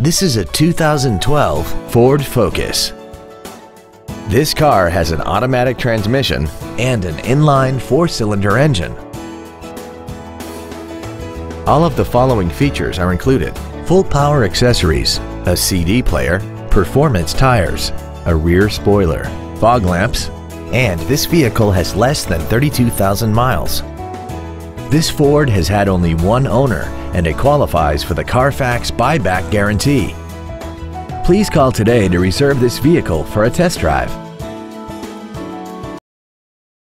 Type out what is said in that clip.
This is a 2012 Ford Focus. This car has an automatic transmission and an inline four-cylinder engine. All of the following features are included. Full power accessories, a CD player, performance tires, a rear spoiler, fog lamps, and this vehicle has less than 32,000 miles. This Ford has had only one owner and it qualifies for the Carfax buyback guarantee. Please call today to reserve this vehicle for a test drive.